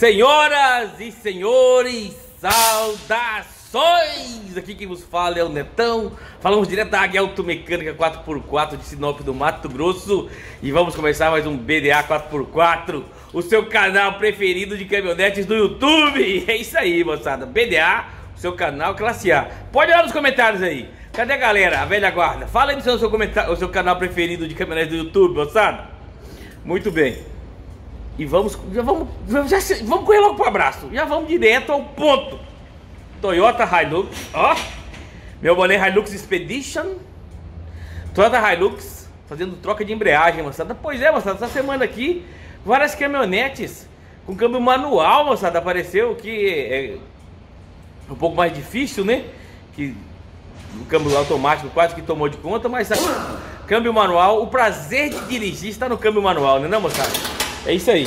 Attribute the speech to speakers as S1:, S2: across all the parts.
S1: Senhoras e senhores, saudações! Aqui quem vos fala é o Netão. Falamos direto da Águia Automecânica 4x4 de Sinop do Mato Grosso. E vamos começar mais um BDA 4x4, o seu canal preferido de caminhonetes do YouTube. É isso aí, moçada. BDA, o seu canal classe A. Pode olhar nos comentários aí. Cadê a galera, a velha guarda? Fala aí no seu, comentário, o seu canal preferido de caminhonetes do YouTube, moçada. Muito bem. E vamos, já vamos, já, vamos correr logo pro abraço. Já vamos direto ao ponto. Toyota Hilux, ó. Meu boné Hilux Expedition. Toyota Hilux fazendo troca de embreagem, moçada. Pois é, moçada, essa semana aqui, várias caminhonetes com câmbio manual, moçada, apareceu que é um pouco mais difícil, né? Que o câmbio automático quase que tomou de conta, mas câmbio manual, o prazer de dirigir está no câmbio manual, né, não, moçada? É isso aí.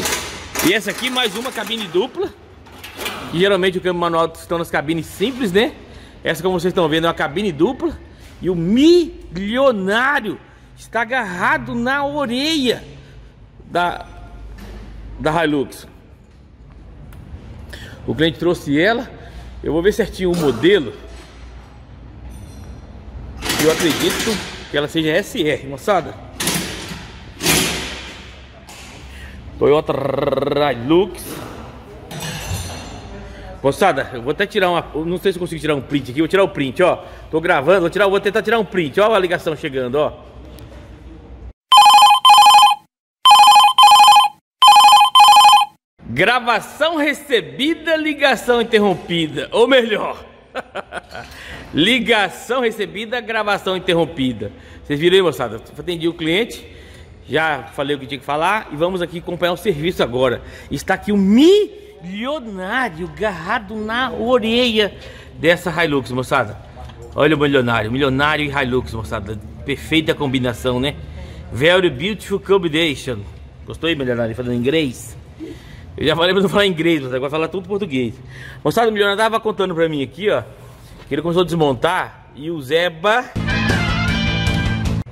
S1: E essa aqui, mais uma cabine dupla. E geralmente o câmbio manual estão nas cabines simples, né? Essa, como vocês estão vendo, é uma cabine dupla. E o milionário está agarrado na orelha da, da Hilux. O cliente trouxe ela. Eu vou ver certinho o modelo. Eu acredito que ela seja SR, moçada. Toyota Hilux. Moçada, eu vou até tirar uma. Não sei se consigo tirar um print aqui. Vou tirar o print, ó. Tô gravando, vou, tirar, vou tentar tirar um print. Ó a ligação chegando, ó. Gravação recebida, ligação interrompida. Ou melhor, ligação recebida, gravação interrompida. Vocês viram aí, moçada? Atendi o cliente. Já falei o que tinha que falar e vamos aqui acompanhar o serviço agora. Está aqui o milionário agarrado na orelha dessa Hilux, moçada. Olha o milionário, milionário e Hilux, moçada. Perfeita combinação, né? Very beautiful combination. Gostou aí, milionário, falando inglês? Eu já falei pra não falar inglês, mas agora falar tudo português. Moçada, o milionário tava contando pra mim aqui, ó. Que ele começou a desmontar e o Zeba...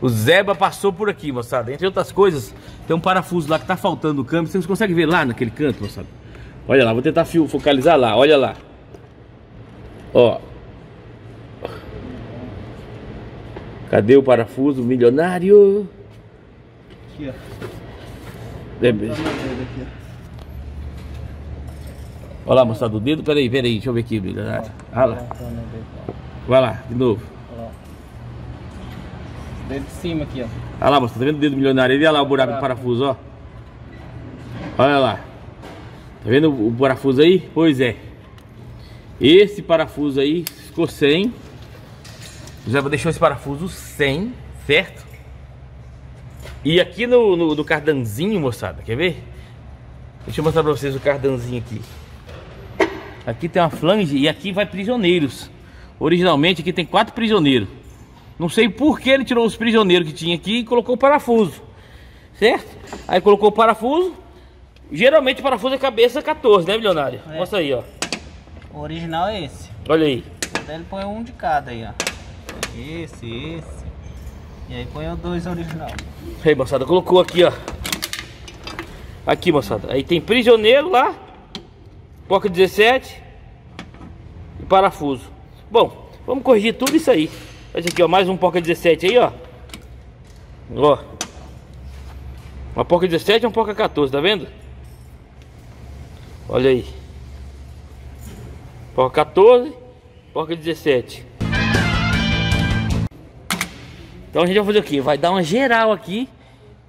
S1: O Zeba passou por aqui, moçada. Entre outras coisas, tem um parafuso lá que tá faltando no câmbio. Vocês conseguem ver lá naquele canto, moçada? Olha lá, vou tentar focalizar lá. Olha lá. Ó. Cadê o parafuso milionário? Aqui, ó. É, Olha lá, moçada, o dedo. Peraí, peraí, deixa eu ver aqui, milionário. Olha lá. Vai lá, de novo.
S2: Dedo de cima aqui, ó.
S1: Olha lá, moça, tá vendo o dedo milionário? Olha lá o buraco do parafuso, ó. Olha lá. Tá vendo o parafuso aí? Pois é. Esse parafuso aí ficou sem. O Zé deixou esse parafuso sem, certo? E aqui no, no, no cardanzinho, moçada, quer ver? Deixa eu mostrar pra vocês o cardanzinho aqui. Aqui tem uma flange e aqui vai prisioneiros. Originalmente aqui tem quatro prisioneiros. Não sei por que ele tirou os prisioneiros que tinha aqui e colocou o parafuso. Certo? Aí colocou o parafuso. Geralmente o parafuso é cabeça 14, né, milionário? É. Mostra aí, ó.
S2: O original é esse.
S1: Olha aí.
S2: Daí ele põe um de cada aí, ó. Esse, esse. E aí põe o dois original.
S1: Aí, moçada, colocou aqui, ó. Aqui, moçada. Aí tem prisioneiro lá. Poca 17. E parafuso. Bom, vamos corrigir tudo isso aí. Olha aqui, ó, mais um Poca 17 aí, ó. Ó. Uma Poca 17 e um Poca 14, tá vendo? Olha aí. Poca 14, Poca 17. Então a gente vai fazer o quê? Vai dar uma geral aqui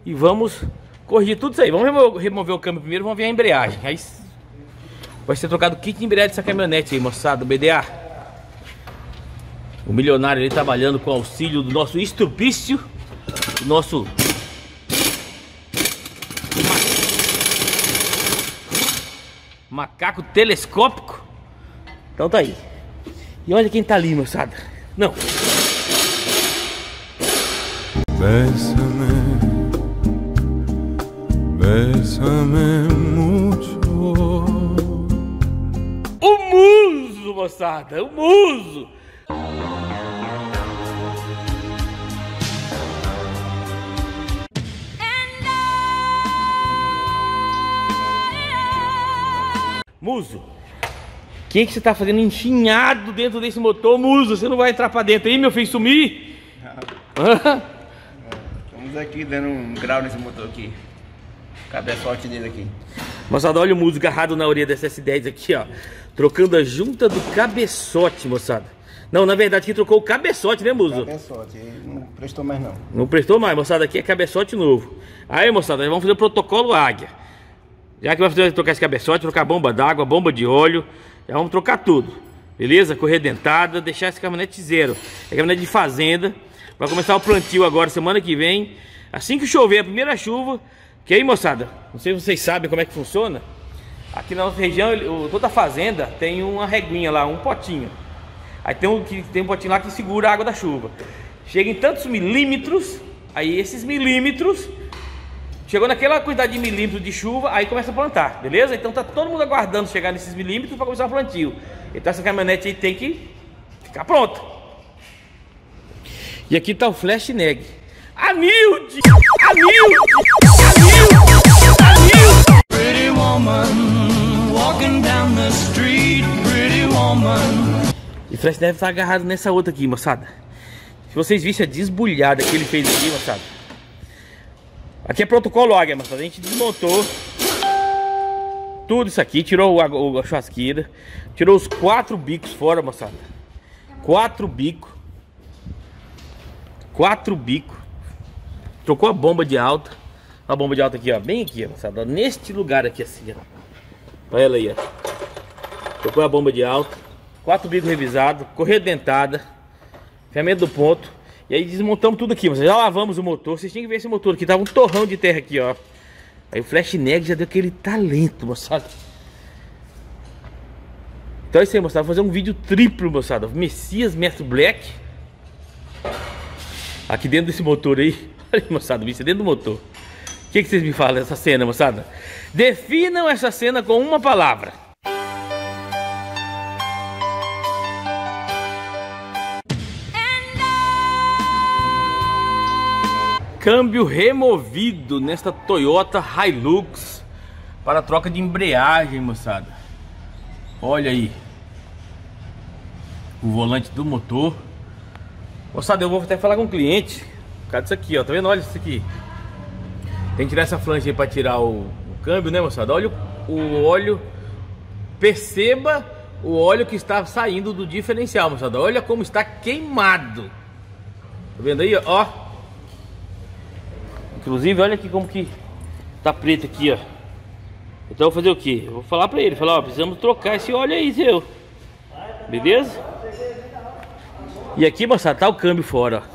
S1: e vamos corrigir tudo isso aí. Vamos remover o câmbio primeiro, vamos ver a embreagem. Aí vai ser trocado o kit de embreagem dessa caminhonete aí, moçada, BDA. O milionário ali trabalhando com auxílio do nosso estrupício, do nosso macaco telescópico. Então tá aí. E olha quem tá ali, moçada. Não. Bésame, bésame mucho. O muso, moçada, o muso. Muso, o que, que você tá fazendo enchinhado dentro desse motor, Muso? Você não vai entrar pra dentro aí, meu filho, sumir?
S3: Estamos aqui dando um grau nesse motor aqui. Cabeçote dele aqui.
S1: Moçada, olha o Muso agarrado na orelha dessa S10 aqui, ó. Trocando a junta do cabeçote, moçada. Não, na verdade, que trocou o cabeçote, né, Muso?
S3: Cabeçote, não prestou mais não.
S1: Não prestou mais, moçada. Aqui é cabeçote novo. Aí, moçada, vamos fazer o protocolo Águia. Já que vai fazer trocar esse cabeçote, trocar bomba d'água, bomba de óleo. Já vamos trocar tudo. Beleza? Correr dentada, deixar esse caminhonete zero. É caminhonete de fazenda. Vai começar o plantio agora, semana que vem. Assim que chover a primeira chuva. Que aí, moçada, não sei se vocês sabem como é que funciona. Aqui na nossa região, toda fazenda tem uma reguinha lá, um potinho. Aí tem um, tem um potinho lá que segura a água da chuva. Chega em tantos milímetros, aí esses milímetros Chegou naquela quantidade de milímetros de chuva, aí começa a plantar, beleza? Então tá todo mundo aguardando chegar nesses milímetros para começar o plantio. Então essa caminhonete aí tem que ficar pronta. E aqui tá o Flash Neg. Amilde! Amilde! Amilde! Amilde! Pretty woman, walking down the street, pretty woman. E Flash Neg tá agarrado nessa outra aqui, moçada. Se vocês vissem a desbulhada que ele fez aqui, moçada. Aqui é protocolo águia, mas a gente desmontou tudo isso aqui, tirou a, a churrasqueira, tirou os quatro bicos fora, moçada. Quatro bicos. Quatro bicos. Trocou a bomba de alta. A bomba de alta aqui, ó. Bem aqui, moçada. Neste lugar aqui, assim, ó. Olha ela aí, ó. Trocou a bomba de alta. Quatro bicos revisados. Correia dentada. Ferramenta do ponto. E aí desmontamos tudo aqui, já lavamos o motor. Vocês tinham que ver esse motor aqui, tava um torrão de terra aqui, ó. Aí o Flash Neg já deu aquele talento, moçada. Então é isso aí, moçada. Vou fazer um vídeo triplo, moçada. Messias, Mestre Black. Aqui dentro desse motor aí. Olha aí, moçada, isso é dentro do motor. O que, que vocês me falam dessa cena, moçada? Definam essa cena com uma palavra. Câmbio removido nesta Toyota Hilux para troca de embreagem, moçada. Olha aí. O volante do motor. Moçada, eu vou até falar com o cliente. Cadê isso aqui, ó. Tá vendo? Olha isso aqui. Tem que tirar essa flange aí para tirar o, o, câmbio, né, moçada? Olha o, o óleo. Perceba o óleo que está saindo do diferencial, moçada. Olha como está queimado. Tá vendo aí, ó? Inclusive, olha aqui como que tá preto aqui, ó. Então vou fazer o que? Vou falar pra ele, falar, ó, precisamos trocar esse óleo aí, seu. Beleza? E aqui, moçada, tá o câmbio fora, ó.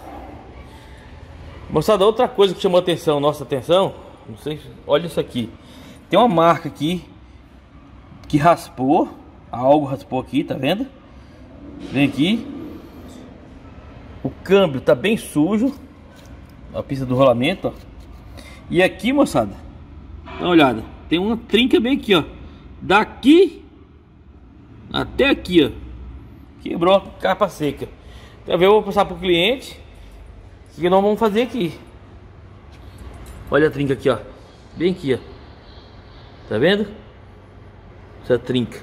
S1: Moçada, outra coisa que chamou atenção, nossa atenção, não sei, olha isso aqui. Tem uma marca aqui que raspou, algo raspou aqui, tá vendo? Vem aqui. O câmbio tá bem sujo. A pista do rolamento, ó. E aqui, moçada, dá uma olhada. Tem uma trinca bem aqui, ó. Daqui até aqui, ó. Quebrou capa seca. Então eu vou passar pro cliente. O que nós vamos fazer aqui? Olha a trinca aqui, ó. Bem aqui, ó. Tá vendo? Essa trinca.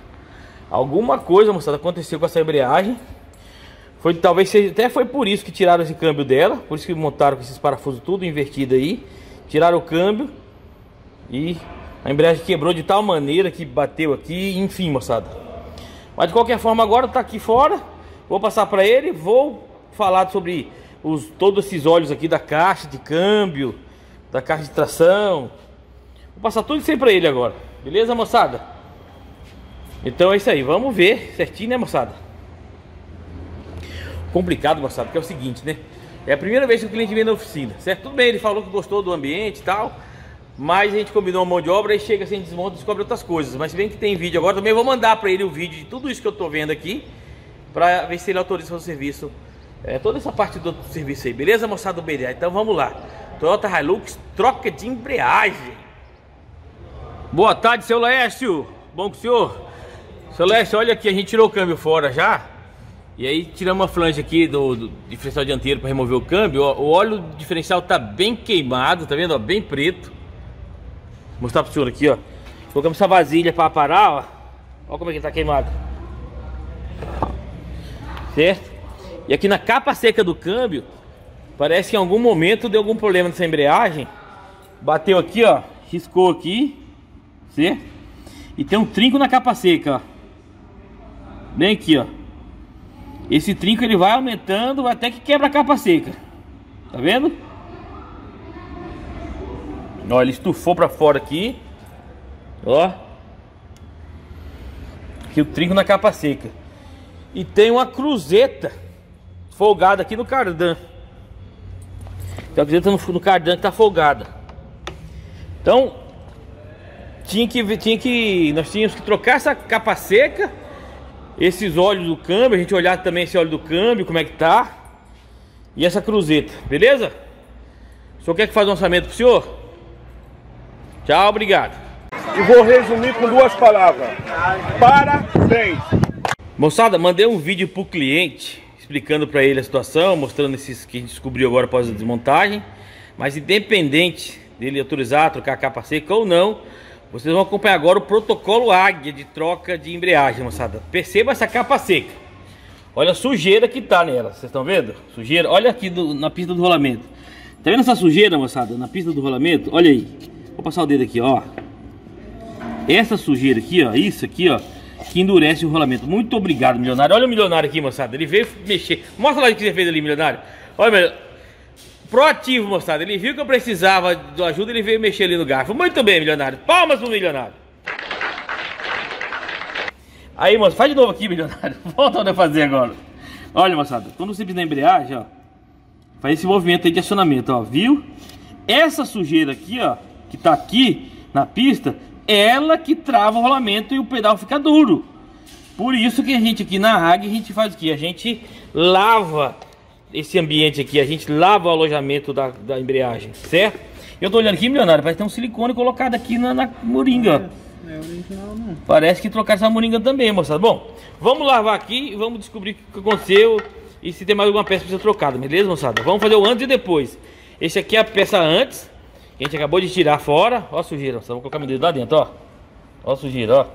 S1: Alguma coisa, moçada, aconteceu com essa embreagem. Foi, talvez seja, até foi por isso que tiraram esse câmbio dela. Por isso que montaram com esses parafusos tudo invertido aí. Tiraram o câmbio e a embreagem quebrou de tal maneira que bateu aqui, enfim, moçada. Mas de qualquer forma agora tá aqui fora. Vou passar para ele, vou falar sobre os todos esses óleos aqui da caixa de câmbio, da caixa de tração. Vou passar tudo isso aí para ele agora. Beleza, moçada? Então é isso aí, vamos ver certinho, né, moçada? Complicado, moçada, porque é o seguinte, né? É a primeira vez que o cliente vem na oficina, certo? Tudo bem, ele falou que gostou do ambiente e tal, mas a gente combinou uma mão de obra e chega assim, desmonta e descobre outras coisas. Mas se bem que tem vídeo agora, também vou mandar para ele o vídeo de tudo isso que eu tô vendo aqui, para ver se ele autoriza o serviço, é, toda essa parte do serviço aí, beleza, moçada do BDA? Então vamos lá. Toyota Hilux, troca de embreagem. Boa tarde, seu Laércio. Bom com o senhor? Seu Laércio, olha aqui, a gente tirou o câmbio fora já. E aí tiramos a flange aqui do, do diferencial dianteiro para remover o câmbio. Ó, o óleo diferencial tá bem queimado, tá vendo? Ó, bem preto. Vou mostrar pro senhor aqui, ó. Colocamos essa vasilha para parar, ó. Olha como é que tá queimado. Certo? E aqui na capa seca do câmbio, parece que em algum momento deu algum problema nessa embreagem. Bateu aqui, ó. Riscou aqui. Certo? E tem um trinco na capa seca, ó. Bem aqui, ó. Esse trinco ele vai aumentando até que quebra a capa seca. Tá vendo? Ó, ele estufou pra fora aqui. Ó. Aqui o trinco na capa seca. E tem uma cruzeta folgada aqui no cardan. Tem uma cruzeta no, no cardan que tá folgada. Então, tinha que, tinha que, nós tínhamos que trocar essa capa seca, esses óleos do câmbio, a gente olhar também esse óleo do câmbio, como é que tá. E essa cruzeta, beleza? O senhor quer que faça um orçamento pro senhor? Tchau, obrigado.
S4: E vou resumir com duas palavras. Parabéns!
S1: Moçada, mandei um vídeo pro cliente explicando para ele a situação, mostrando esses que a gente descobriu agora após a desmontagem. Mas independente dele autorizar, trocar a capa seca ou não, vocês vão acompanhar agora o protocolo Águia de troca de embreagem, moçada. Perceba essa capa seca. Olha a sujeira que tá nela, vocês estão vendo? Sujeira, olha aqui do, na pista do rolamento. Tá vendo essa sujeira, moçada, na pista do rolamento? Olha aí. Vou passar o dedo aqui, ó. Essa sujeira aqui, ó, isso aqui, ó, que endurece o rolamento. Muito obrigado, milionário. Olha o milionário aqui, moçada. Ele veio mexer. Mostra lá o que você fez ali, milionário. Olha. Proativo, moçada. Ele viu que eu precisava de ajuda, ele veio mexer ali no garfo. Muito bem, milionário. Palmas pro milionário. Aí, moçada, faz de novo aqui, milionário. Volta onde eu fazer agora. Olha, moçada, quando você pisa embreagem, ó, faz esse movimento aí de acionamento, ó, viu? Essa sujeira aqui, ó, que tá aqui na pista, ela que trava o rolamento e o pedal fica duro. Por isso que a gente aqui na RAG, a gente faz o que? A gente lava esse ambiente aqui, a gente lava o alojamento da, da embreagem, certo? Eu tô olhando aqui, milionário, parece ter um silicone colocado aqui na, na moringa.
S2: É original não.
S1: Parece que trocaram essa moringa também, moçada. Bom, vamos lavar aqui e vamos descobrir o que aconteceu e se tem mais alguma peça para ser trocada, beleza, moçada? Vamos fazer o antes e depois. Esse aqui é a peça antes, que a gente acabou de tirar fora. Ó a sujeira, moçada. Vou colocar meu dedo lá dentro, ó. Ó a sujeira, ó.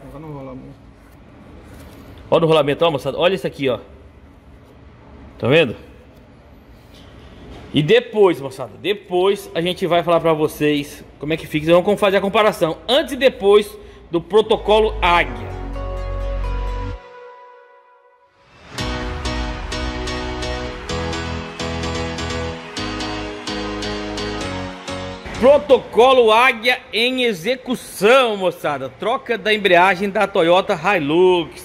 S1: Ó no rolamento, ó, moçada. Olha isso aqui, ó. Tá vendo? E depois, moçada, depois a gente vai falar pra vocês como é que fica. Vamos fazer a comparação antes e depois do protocolo Águia. Protocolo Águia em execução, moçada. Troca da embreagem da Toyota Hilux.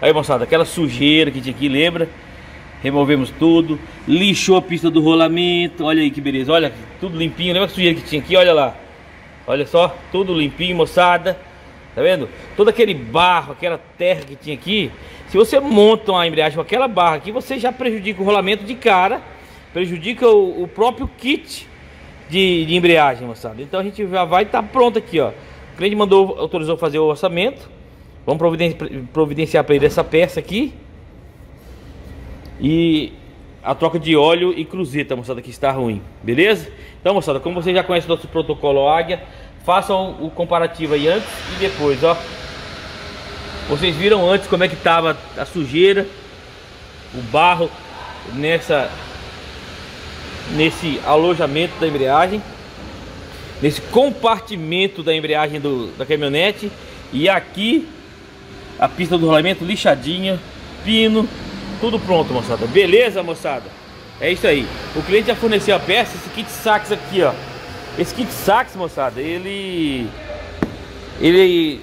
S1: Aí, moçada, aquela sujeira que tinha aqui, lembra? Removemos tudo, lixou a pista do rolamento. Olha aí que beleza, olha, tudo limpinho. Lembra a sujeira que tinha aqui? Olha lá. Olha só, tudo limpinho, moçada. Tá vendo? Todo aquele barro, aquela terra que tinha aqui. Se você monta uma embreagem com aquela barra aqui, você já prejudica o rolamento de cara, prejudica o, o próprio kit de, de, embreagem, moçada. Então a gente já vai estar tá pronto aqui, ó. O cliente mandou, autorizou fazer o orçamento. Vamos providenciar para ele essa peça aqui. E a troca de óleo e cruzeta, moçada, que está ruim. Beleza? Então, moçada, como você já conhece o nosso protocolo Águia, façam o comparativo aí antes e depois, ó. Vocês viram antes como é que estava a sujeira, o barro nessa nesse alojamento da embreagem, nesse compartimento da embreagem do, da caminhonete e aqui a pista do rolamento lixadinha, pino, tudo pronto, moçada. Beleza, moçada? É isso aí. O cliente já forneceu a peça, esse kit sax aqui, ó. Esse kit sax, moçada, ele ele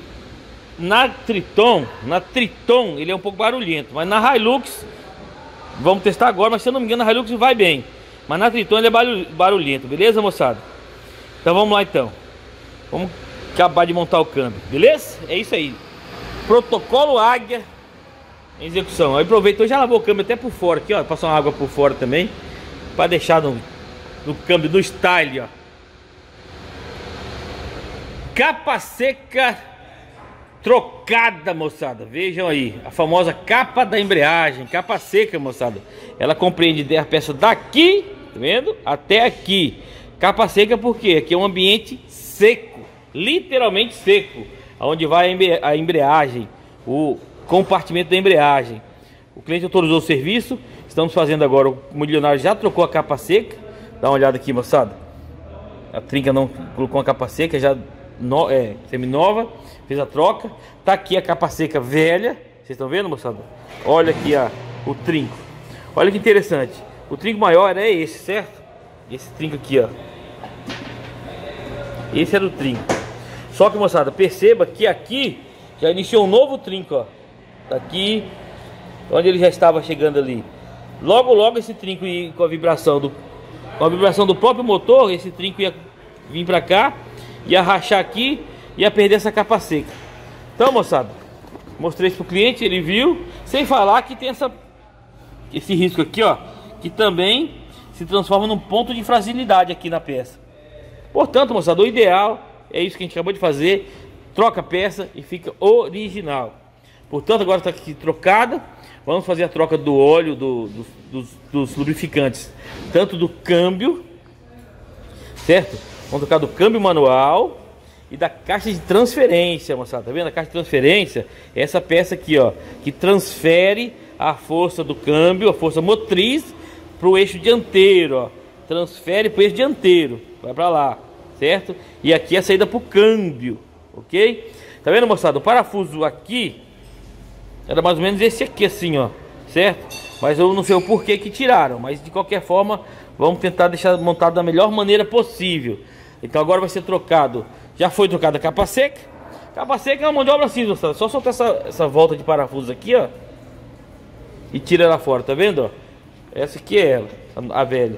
S1: na Triton, na Triton, ele é um pouco barulhento, mas na Hilux vamos testar agora, mas se eu não me engano, a Hilux vai bem. Mas na Triton ele é barulhento, beleza, moçada? Então vamos lá então. Vamos acabar de montar o câmbio, beleza? É isso aí. Protocolo Águia em execução. Aí aproveitou, já lavou o câmbio até por fora aqui, ó. Passou uma água por fora também. Para deixar no, no câmbio do style, ó. Capa seca trocada, moçada. Vejam aí, a famosa capa da embreagem, capa seca, moçada. Ela compreende a peça daqui, tá vendo? Até aqui. Capa seca porque aqui é um ambiente seco, literalmente seco, onde vai a embreagem, o compartimento da embreagem. O cliente autorizou o serviço, estamos fazendo agora, o milionário já trocou a capa seca, dá uma olhada aqui moçada, a trinca não colocou uma capa seca, já no, é, semi-nova, fez a troca, tá aqui a capa seca velha, vocês estão vendo moçada? Olha aqui a, o trinco, olha que interessante, o trinco maior é esse, certo? Esse trinco aqui, ó, esse era o trinco, só que moçada, perceba que aqui já iniciou um novo trinco, ó, daqui onde ele já estava chegando ali. Logo, logo esse trinco ia com a vibração do com a vibração do próprio motor, esse trinco ia vir para cá, ia rachar aqui, ia perder essa capa seca. Então, moçada, mostrei isso pro cliente, ele viu, sem falar que tem essa esse risco aqui, ó, que também se transforma num ponto de fragilidade aqui na peça. Portanto, moçada, o ideal é isso que a gente acabou de fazer, troca a peça e fica original. Portanto, agora está aqui trocada. Vamos fazer a troca do óleo, do, do, dos, dos, lubrificantes, tanto do câmbio, certo? Vamos trocar do câmbio manual e da caixa de transferência, moçada. Tá vendo? A caixa de transferência é essa peça aqui, ó, que transfere a força do câmbio, a força motriz, para o eixo dianteiro, ó. Transfere para o eixo dianteiro, vai para lá, certo? E aqui é a saída para o câmbio, ok? Tá vendo, moçada? O parafuso aqui era mais ou menos esse aqui assim, ó. Certo? Mas eu não sei o porquê que tiraram. Mas de qualquer forma, vamos tentar deixar montado da melhor maneira possível. Então agora vai ser trocado. Já foi trocada a capa seca. Capa seca é uma mão de obra simples, só soltar essa, essa volta de parafuso aqui, ó. E tira ela fora, tá vendo? Ó? Essa aqui é ela, a, velha.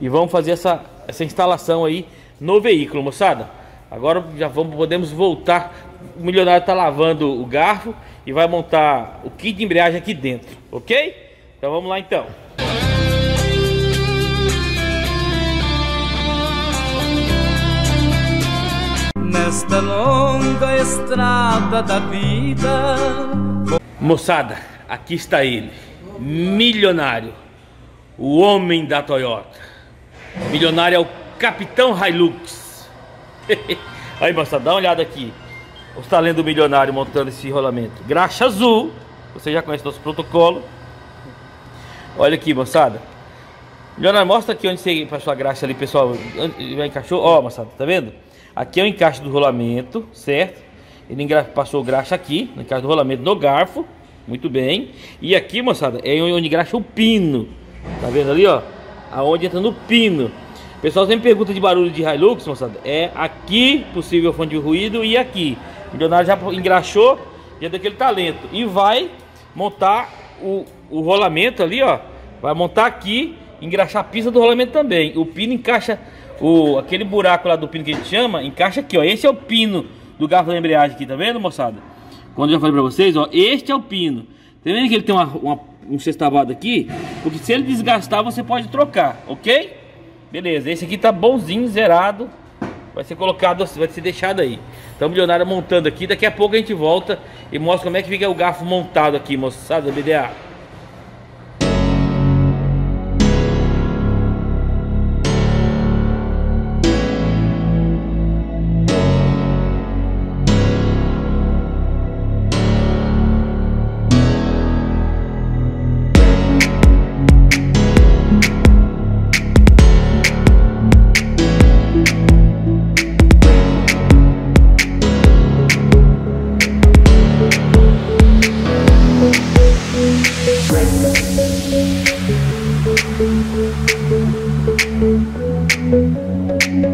S1: E vamos fazer essa, essa instalação aí no veículo, moçada. Agora já vamos, podemos voltar. O milionário está lavando o garfo e vai montar o kit de embreagem aqui dentro, ok? Então vamos lá então.
S5: Nesta longa estrada da vida.
S1: Moçada, aqui está ele, milionário, o homem da Toyota. Milionário é o Capitão Hilux. Aí, moçada, dá uma olhada aqui. O talento do milionário montando esse rolamento. Graxa azul. Você já conhece nosso protocolo. Olha aqui, moçada. Milionário, mostra aqui onde você passou a graxa ali, pessoal. Encaixou? Ó, moçada, tá vendo? Aqui é o encaixe do rolamento, certo? Ele passou graxa aqui, no encaixe do rolamento no garfo. Muito bem. E aqui, moçada, é onde graxa o pino. Tá vendo ali, ó? Aonde entra no pino. Pessoal sempre pergunta de barulho de Hilux, moçada. É aqui possível fonte de ruído e aqui. O milionário já engraxou já daquele talento. E vai montar o, o rolamento ali, ó. Vai montar aqui, engraxar a pista do rolamento também. O pino encaixa, o, aquele buraco lá do pino que a gente chama, encaixa aqui, ó. Esse é o pino do garfo da embreagem aqui, tá vendo, moçada? Quando eu já falei pra vocês, ó, este é o pino. Tá vendo que ele tem uma, uma, um sextavado aqui? Porque se ele desgastar, você pode trocar, ok? Beleza, esse aqui tá bonzinho, zerado vai ser colocado, vai ser deixado aí. Então, milionário montando aqui. Daqui a pouco a gente volta e mostra como é que fica o garfo montado aqui, moçada, BDA. Thank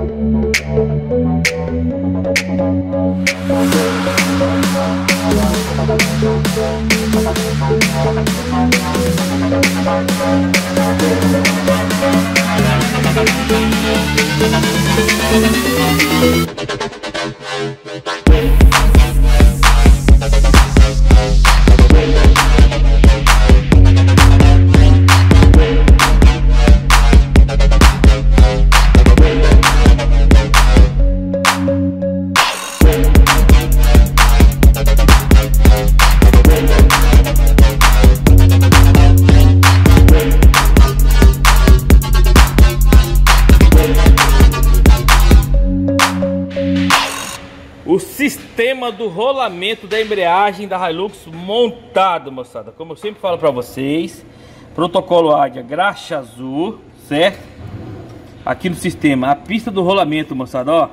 S1: you. Do rolamento da embreagem da Hilux montado, moçada. Como eu sempre falo para vocês, protocolo Águia graxa azul, certo? Aqui no sistema, a pista do rolamento, moçada, ó.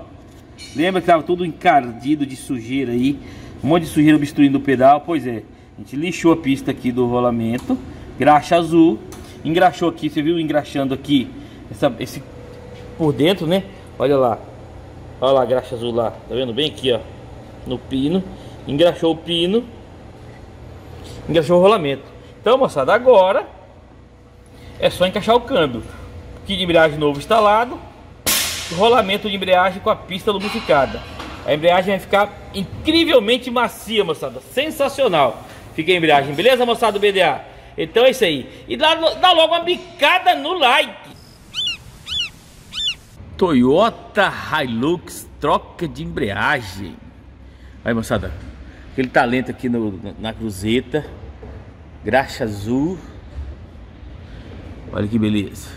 S1: Lembra que tava tudo encardido de sujeira aí, um monte de sujeira obstruindo o pedal? Pois é, a gente lixou a pista aqui do rolamento, graxa azul, engraxou aqui, você viu engraxando aqui, essa, esse por dentro, né? Olha lá, Olha lá a graxa azul lá, tá vendo? Bem aqui, ó. No pino. Engraxou o pino. Engraxou o rolamento. Então, moçada, agora é só encaixar o câmbio. Kit de embreagem novo instalado. Rolamento de embreagem com a pista lubrificada. A embreagem vai ficar incrivelmente macia, moçada. Sensacional. Fica a embreagem, beleza, moçada do BDA? Então é isso aí. E dá, dá logo uma bicada no like. Toyota Hilux troca de embreagem. Aí, moçada, aquele talento aqui no, na cruzeta, graxa azul. Olha que beleza.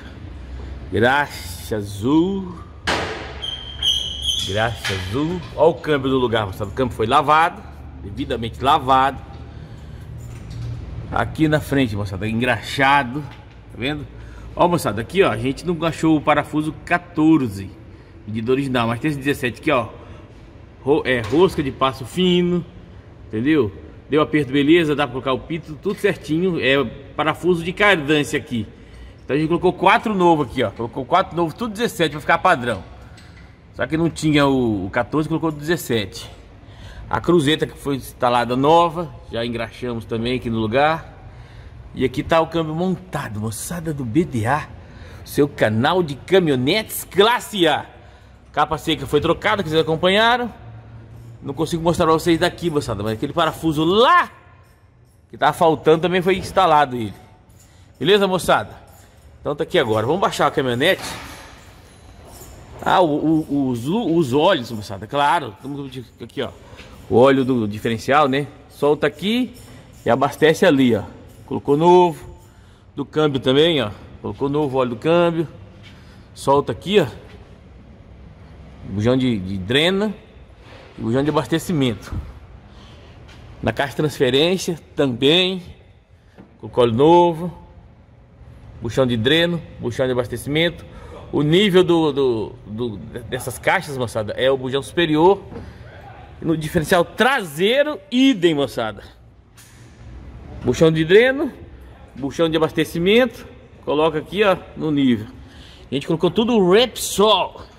S1: Graxa azul. Graxa azul. Olha o câmbio do lugar, moçada. O câmbio foi lavado, devidamente lavado. Aqui na frente, moçada, engraxado. Tá vendo? Ó, moçada, aqui ó, a gente não achou o parafuso 14 medida original, mas tem esse 17 aqui ó, é rosca de passo fino, entendeu? Deu aperto, beleza, dá pra colocar o pito, tudo certinho, é parafuso de cardância aqui. Então a gente colocou quatro novo aqui ó, colocou quatro novo, tudo 17 pra ficar padrão. Só que não tinha o 14, colocou 17. A cruzeta que foi instalada nova, já engraxamos também aqui no lugar. E aqui tá o câmbio montado, moçada do BDA, seu canal de caminhonetes classe A. Capa seca foi trocada, que vocês acompanharam. Não consigo mostrar pra vocês daqui, moçada, mas aquele parafuso lá que tá faltando também foi instalado ele. Beleza, moçada? Então tá aqui agora. Vamos baixar a caminhonete. Ah, o, o, os, os óleos, moçada, claro. Aqui, ó. O óleo do diferencial, né? Solta aqui e abastece ali, ó. Colocou novo. Do câmbio também, ó. Colocou novo óleo do câmbio. Solta aqui, ó. Bujão de, de drena. Bujão de abastecimento. Na caixa de transferência também. Colocou óleo novo. Buchão de dreno. Buchão de abastecimento. O nível do, do, do, dessas caixas, moçada, é o bujão superior. No diferencial traseiro, idem, moçada. Buchão de dreno, buchão de abastecimento, coloca aqui ó, no nível. A gente colocou tudo Repsol.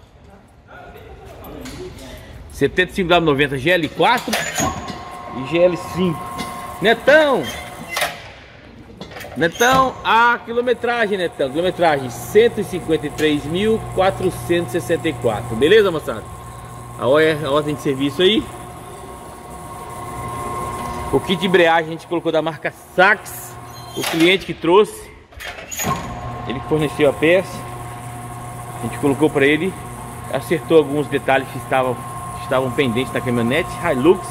S1: 75,90 GL4 e GL5. Netão! Netão, a quilometragem, Netão. Quilometragem 153.464. Beleza, moçada? A ordem de serviço aí. O kit de embreagem a gente colocou da marca Sax. O cliente que trouxe, ele forneceu a peça. A gente colocou para ele, acertou alguns detalhes que estavam, estavam pendentes na caminhonete Hilux.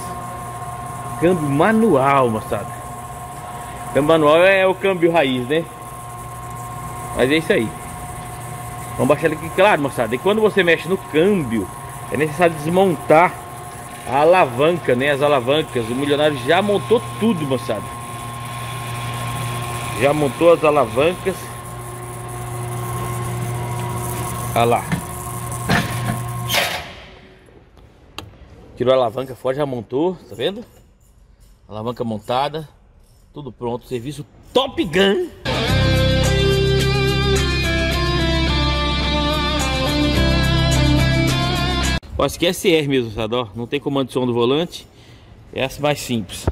S1: Câmbio manual, moçada. Câmbio manual é o câmbio raiz, né? Mas é isso aí. Vamos baixar ele aqui, claro, moçada. E quando você mexe no câmbio, é necessário desmontar a alavanca, né? As alavancas. O milionário já montou tudo, moçada. Já montou as alavancas. Olha lá. Tirou a alavanca fora, já montou, tá vendo? Alavanca montada. Tudo pronto. Serviço Top Gun. Ó, é SR mesmo, sabe? Ó, não tem comando de som do volante. É mais simples.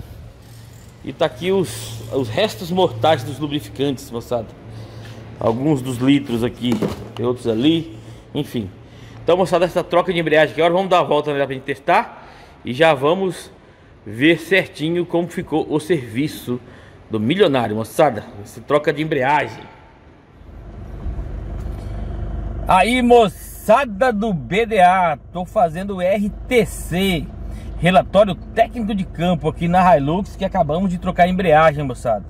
S1: E tá aqui os, os restos mortais dos lubrificantes, moçada. Alguns dos litros aqui, tem outros ali, enfim. Então, moçada, essa troca de embreagem aqui, agora vamos dar a volta né, pra gente testar. E já vamos ver certinho como ficou o serviço do milionário, moçada. Essa troca de embreagem. Aí, moçada do BDA, tô fazendo RTC, relatório técnico de campo aqui na Hilux, que acabamos de trocar a embreagem, moçada.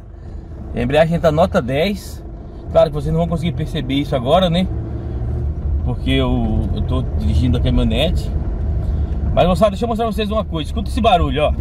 S1: A embreagem tá nota 10. Claro que vocês não vão conseguir perceber isso agora, né? Porque eu, eu tô dirigindo a caminhonete. Mas moçada, deixa eu mostrar pra vocês uma coisa. Escuta esse barulho, ó.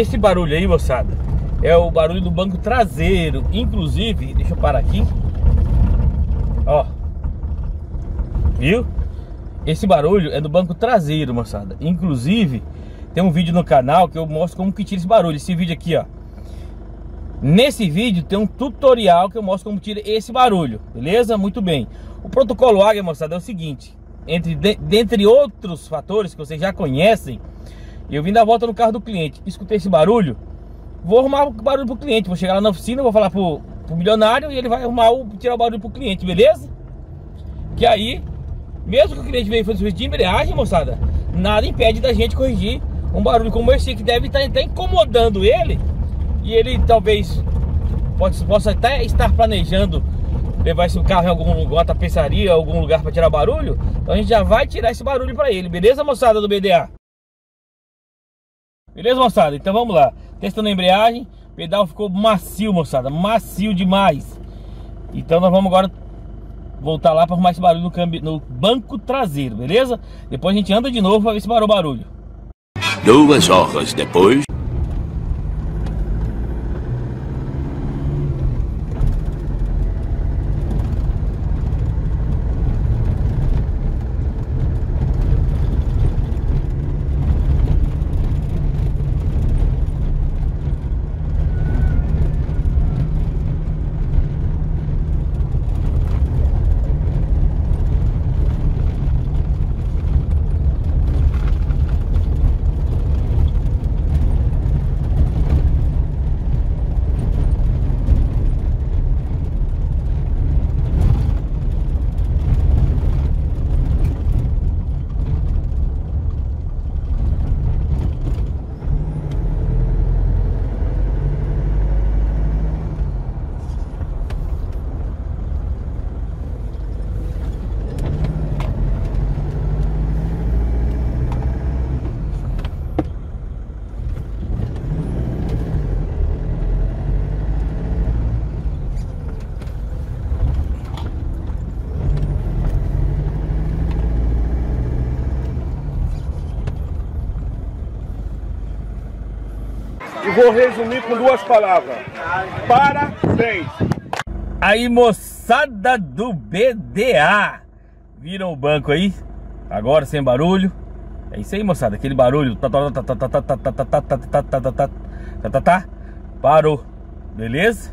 S1: Esse barulho aí, moçada, é o barulho do banco traseiro. Inclusive, deixa eu parar aqui. Ó. Viu? Esse barulho é do banco traseiro, moçada. Inclusive, tem um vídeo no canal que eu mostro como que tira esse barulho. Esse vídeo aqui, ó. Nesse vídeo tem um tutorial que eu mostro como tira esse barulho, beleza? Muito bem. O protocolo Águia, moçada, é o seguinte. Entre, de, dentre outros fatores que vocês já conhecem, eu vim dar volta no carro do cliente, escutei esse barulho, vou arrumar o barulho pro cliente. Vou chegar lá na oficina, vou falar pro, pro milionário e ele vai arrumar o, tirar o barulho pro cliente, beleza? Que aí, mesmo que o cliente venha fazer serviço de embreagem, moçada, nada impede da gente corrigir um barulho como esse que deve estar, estar incomodando ele e ele talvez pode, possa até estar planejando levar esse carro em algum, alguma tapeçaria, algum lugar para tirar barulho, então a gente já vai tirar esse barulho para ele, beleza moçada do BDA? Beleza moçada? Então vamos lá, testando a embreagem, o pedal ficou macio moçada, macio demais. Então nós vamos agora voltar lá para arrumar esse barulho no, câmbio, no banco traseiro, beleza? Depois a gente anda de novo para ver se parou o barulho.
S6: Duas horas depois
S4: E vou resumir com duas palavras. Parabéns.
S1: Aí moçada do BDA Viram o banco aí? Agora sem barulho É isso aí moçada, aquele barulho Parou Beleza?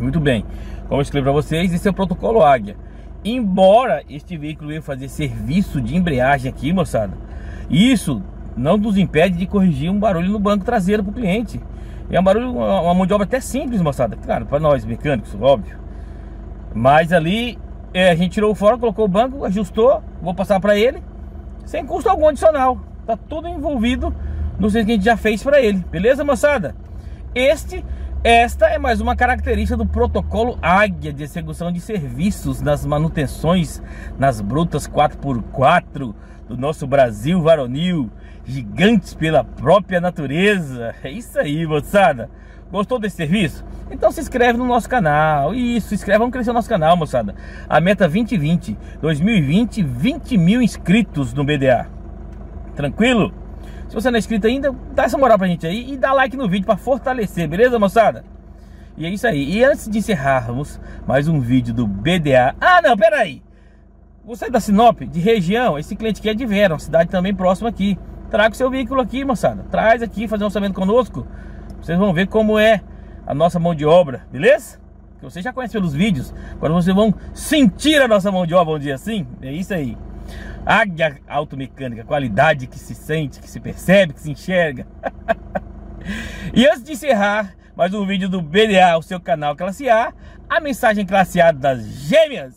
S1: Muito bem Como eu escrevi para vocês, esse é o protocolo Águia Embora este veículo venha fazer serviço de embreagem aqui, moçada Isso não nos impede de corrigir um barulho no banco traseiro para o cliente. É um barulho, uma mão de obra até simples, moçada. Claro, para nós mecânicos, óbvio. Mas ali é, a gente tirou fora, colocou o banco, ajustou, vou passar para ele, sem custo algum adicional. Tá tudo envolvido no que a gente já fez para ele. Beleza, moçada? Este esta é mais uma característica do protocolo Águia de execução de serviços nas manutenções nas brutas 4x4 do nosso Brasil varonil gigantes pela própria natureza. É isso aí, moçada. Gostou desse serviço? Então se inscreve no nosso canal. Isso, se inscreve, vamos crescer o nosso canal, moçada. A meta 2020, 2020, 20 mil inscritos no BDA. Tranquilo? Se você não é inscrito ainda, dá essa moral pra gente aí e dá like no vídeo pra fortalecer, beleza, moçada? E é isso aí. E antes de encerrarmos mais um vídeo do BDA... Ah, não, pera aí. Você é da Sinop, de região, esse cliente aqui é de Vera, uma cidade também próxima aqui. Traga o seu veículo aqui, moçada. Traz aqui, fazer um orçamento conosco. Vocês vão ver como é a nossa mão de obra, beleza? Que vocês já conhecem pelos vídeos. Agora vocês vão sentir a nossa mão de obra, vamos dizer assim. É isso aí. Águia automecânica, qualidade que se sente, que se percebe, que se enxerga. e antes de encerrar, mais um vídeo do BDA, o seu canal Classe A, a mensagem classe A das gêmeas.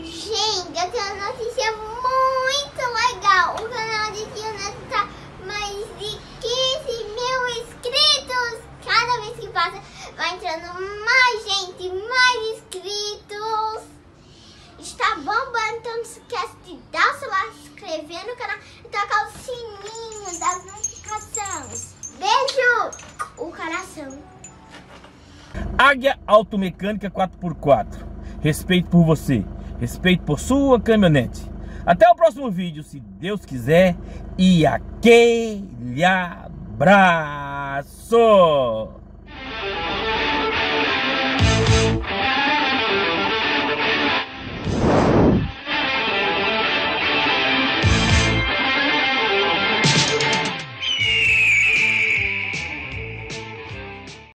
S7: Gente, eu tenho uma notícia muito legal. O canal de Diana tá mais de 15 mil inscritos. Cada vez que passa, vai entrando mais gente, mais inscritos está bombando, então não esquece de dar o seu like, se inscrever no canal e tocar o sininho das notificações. Beijo! O coração.
S1: Águia Automecânica 4x4. Respeito por você. Respeito por sua caminhonete. Até o próximo vídeo, se Deus quiser. E aquele abraço!